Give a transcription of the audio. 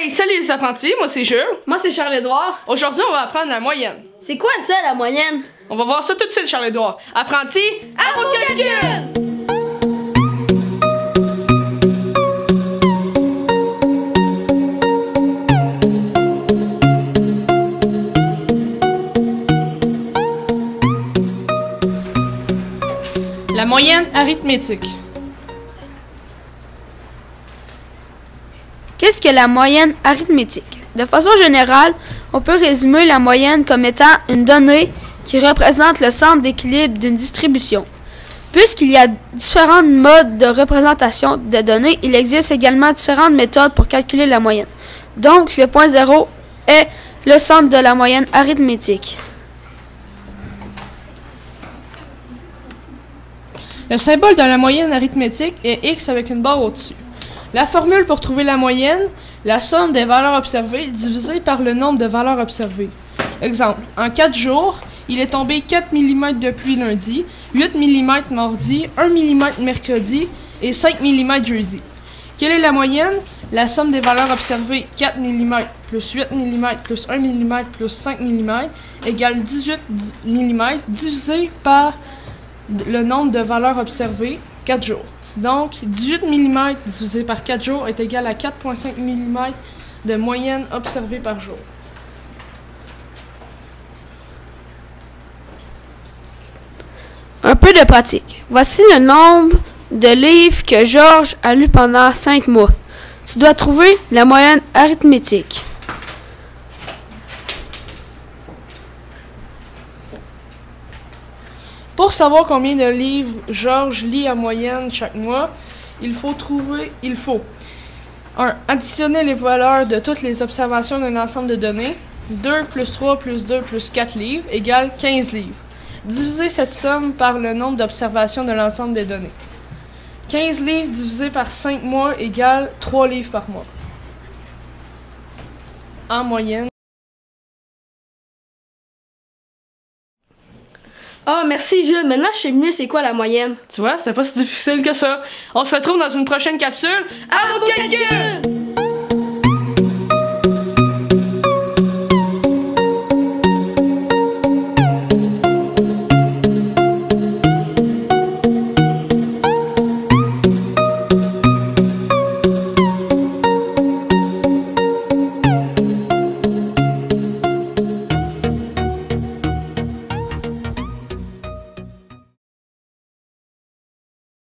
Hey, salut les apprentis, moi c'est Jules. Moi, c'est Charles-Édouard. Aujourd'hui, on va apprendre la moyenne. C'est quoi ça, la moyenne? On va voir ça tout de suite, Charles-Édouard. Apprenti, à vos calculs! La moyenne arithmétique. Qu'est-ce que la moyenne arithmétique? De façon générale, on peut résumer la moyenne comme étant une donnée qui représente le centre d'équilibre d'une distribution. Puisqu'il y a différents modes de représentation des données, il existe également différentes méthodes pour calculer la moyenne. Donc, le point zéro est le centre de la moyenne arithmétique. Le symbole de la moyenne arithmétique est x avec une barre au-dessus. La formule pour trouver la moyenne, la somme des valeurs observées divisée par le nombre de valeurs observées. Exemple, en 4 jours, il est tombé 4 mm de pluie lundi, 8 mm mardi, 1 mm mercredi et 5 mm jeudi. Quelle est la moyenne? La somme des valeurs observées 4 mm plus 8 mm plus 1 mm plus 5 mm égale 18 mm divisé par le nombre de valeurs observées 4 jours. Donc, 18 mm divisé par 4 jours est égal à 4,5 mm de moyenne observée par jour. Un peu de pratique. Voici le nombre de livres que Georges a lu pendant 5 mois. Tu dois trouver la moyenne arithmétique. Pour savoir combien de livres Georges lit en moyenne chaque mois, il faut trouver, il faut 1. Additionner les valeurs de toutes les observations d'un ensemble de données. 2 plus 3 plus 2 plus 4 livres égale 15 livres. Diviser cette somme par le nombre d'observations de l'ensemble des données. 15 livres divisé par 5 mois égale 3 livres par mois. En moyenne. Ah, merci Jules. Maintenant, je sais mieux c'est quoi la moyenne. Tu vois, c'est pas si difficile que ça. On se retrouve dans une prochaine capsule. À vos calculs!